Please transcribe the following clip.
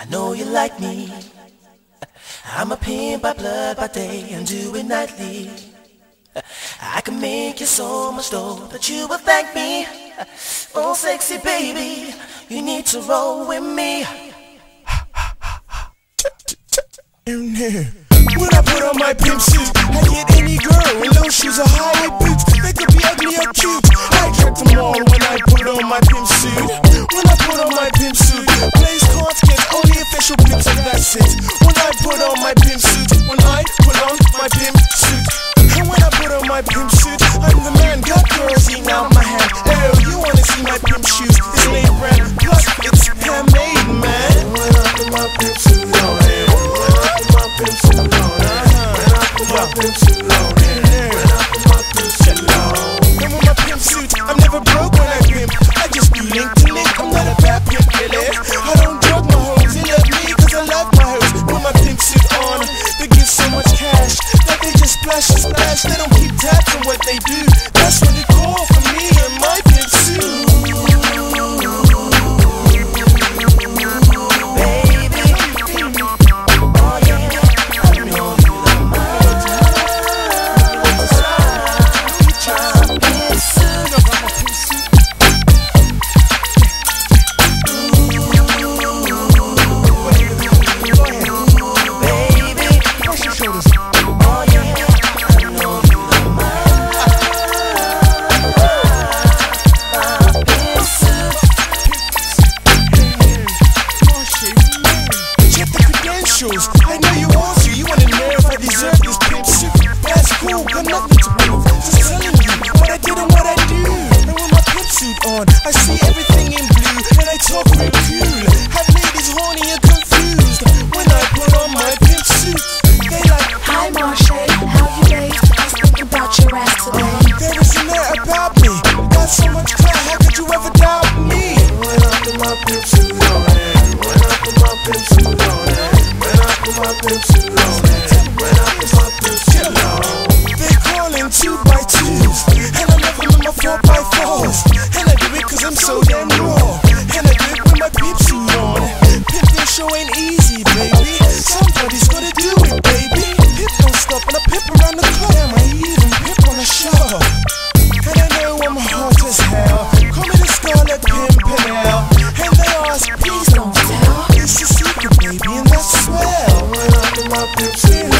I know you like me. I'm a pimp by blood by day and do it nightly. I can make you so much dough that you will thank me. Oh, sexy baby, you need to roll with me. When I put on my pimp suit, I get any girl low shoes or high boots. Official clips and that's it. When I put on my pimp suit, when I put on my pimp suit. And when I put on my pimp suit, I'm the man. Got girls eating out my hand. Oh, you wanna see my pimp shoes? It's name brand, plus it's handmade, man. When I put my pimp suit on, when I put my pimp suit on, when I put my pimp suit on, credentials. I know you want to. You wanna know if I deserve this pimp suit. That's cool. Got nothing to prove. Just telling you what I did and what I do. And with my pimp suit on, I see everything in blue. And I talk real cool. Have ladies horny and confused when I put on my pimp suit. They like, Hi Marshay, how you made? I was thinking about your ass today. there isn't that about me. Got so much clout. How could you ever doubt me? When I put my pimp suit I put my pimp suit on. They calling two by twos, and I never with my four by fours. And I do it cause I'm so damn raw. And I do it my suit on. Show ain't easy, baby. Somebody's gonna do please don't